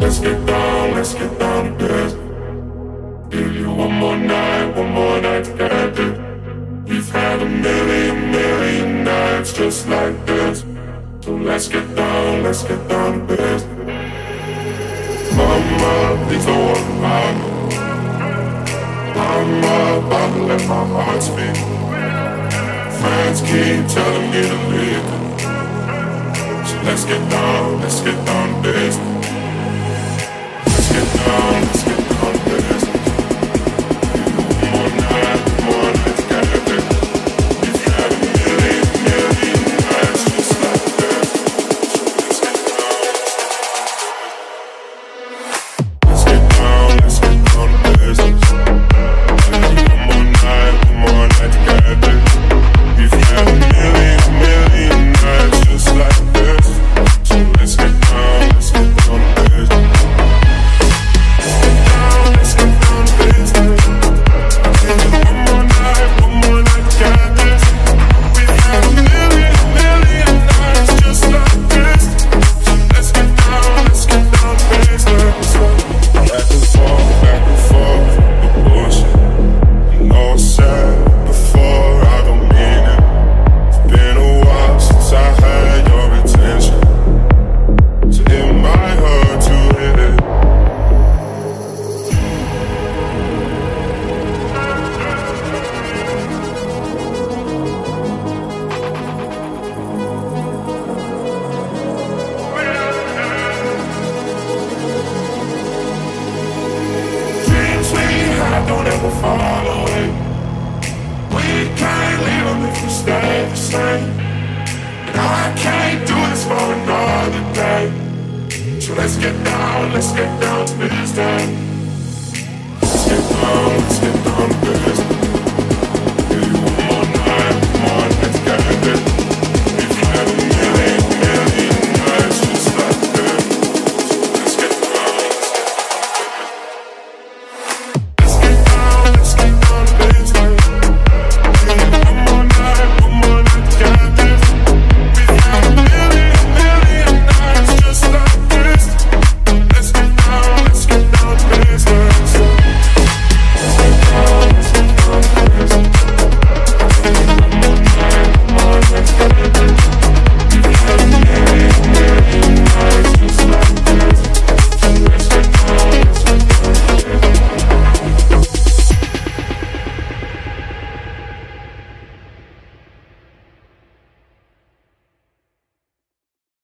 Let's get down, let's get down to business. Give you one more night, one more night to get it. We've had a million, million nights just like this. So let's get down, let's get down to business. Mama, please don't about me. I'm about to let my heart speak. Friends keep telling me to leave. So let's get down, let's get down to business. Same. And I can't do this for another day. So let's get down, let's get down to business. Let's get down, let's get